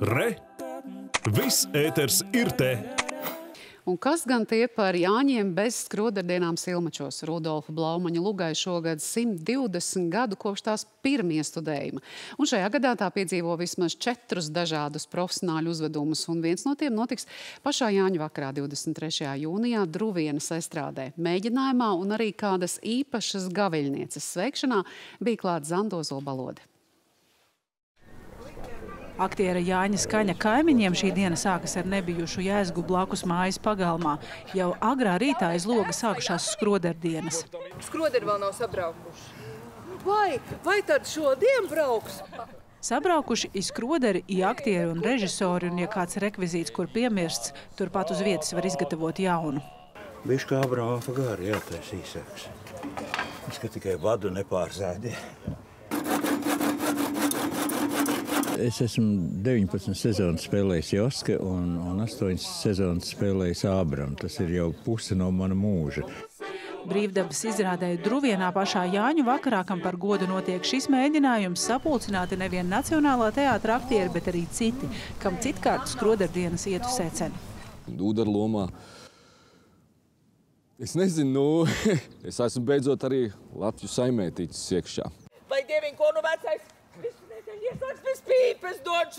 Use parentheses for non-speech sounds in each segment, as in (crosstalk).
Re! Viss ēters ir te! Un kas gan tie par Jāņiem bez skrodardienām Silmačos? Rudolfa Blaumaņa lugai šogad 120 gadu kopš tās pirmiestudējuma. Un šajā gadā tā piedzīvo vismaz četrus dažādus profesionāļu uzvedumus, un viens no tiem notiks pašā Jāņu vakarā 23. jūnijā Druvienas estrādē. Mēģinājumā un arī kādas īpašas gaviļnieces sveikšanā bija klāt Zandozo balodi. Aktiera Jāņa Skaņa kaimiņiem šī diena sākas ar nebijušu jēzgu blakus mājas pagalmā. Jau agrā rītā aiz loga sākušās skroderdienas. Skroderi vēl nav sabraukuši. Vai, vai tad šodien brauks? Sabraukuši ir aktieri un režisori, un ja kāds rekvizīts, kur piemirsts, turpat uz vietas var izgatavot jaunu. Viņš kā Abrāma gari jātais īsāks. Viņš ka tikai vadu nepārzēdi. Es esmu 19 sezonas spēlējis Joska un, un 8 sezonas spēlējis Ābram. Tas ir jau puse no mana mūža. Brīvdabas izrādēja Druvienā pašā Jāņu vakarā, kam par godu notiek šis mēģinājums sapulcināti nevien Nacionālā teātra aktieri, bet arī citi, kam citkārt skrodardienas ietu seceni. Dūdara lomā. Es nezinu, nu, (laughs) es esmu beidzot arī Latviju saimētītis iekšā.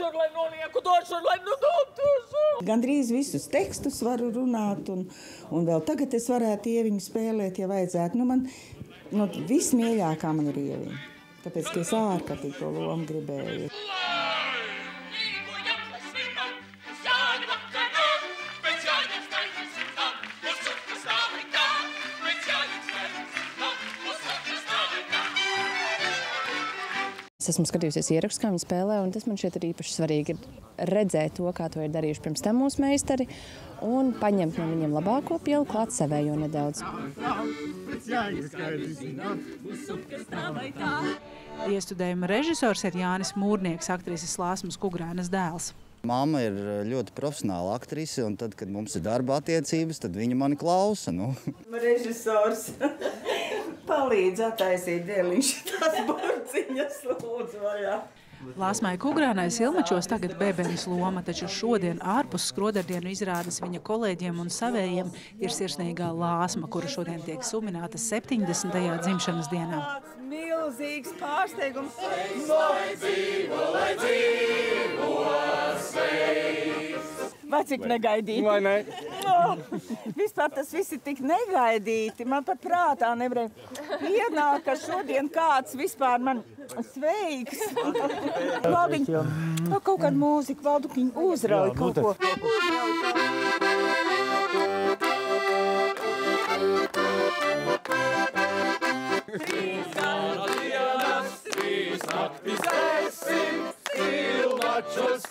Šur, lai nolieku, dod šur, lai nu šur. Gandrīz visus tekstus varu runāt, un, un vēl tagad es varētu ieviņu spēlēt, ja vajadzētu. Nu, man nu, vismīļākā man ir ieviņa. Tāpēc, ka es ārkārtīgi to lomu gribēju. Es esmu skatījusies ierakstus, kā viņi spēlē, un tas man šķiet ir īpaši svarīgi redzēt to, kā to ir darījuši pirms tam mūsu meistari, un paņemt no viņiem labāko pielu, klāt sevējo nedaudz. Iestudējuma režisors ir Jānis Mūrnieks, aktrises Lāsmas Kugrēnas dēls. Māma ir ļoti profesionāla aktrise, un tad, kad mums ir darba attiecības, tad viņa mani klausa. Nu. Režisors palīdz attaisīt dēliņš (laughs) tās burciņas lūdzu vajā. Lāsmai Kugrānai Silmačos tagad bēbenis loma, taču šodien ārpus skrodardienu izrādes viņa kolēģiem un savējiem ir sirsnīgā lāsma, kura šodien tiek sumināta 70. dzimšanas dienā. Milzīgs pārsteigums. Lai dzīvo, lai dzīvo sveiks! Vai cik negaidīti? Vai ne? Oh, vispār tas viss ir tik negaidīti. Man pat prātā nevarēja ienākt, ka šodien kāds vispār man sveiks. Valdiņ, no kaut kāda mūzika, valdukiņ uzrauj kaut ko. Trīs naktis esi, silmačos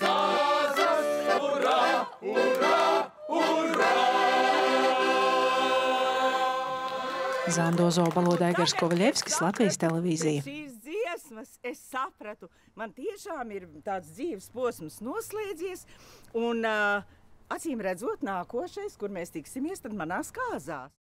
Zandozo balodai Gars Kovaļevskis, Latvijas televīzija. Dziesmas es sapratu, man tiešām ir tāds dzīves posms noslēdzies, un uh, acīm redzot nākošais, kur mēs tiksimies, tad manās kāzās.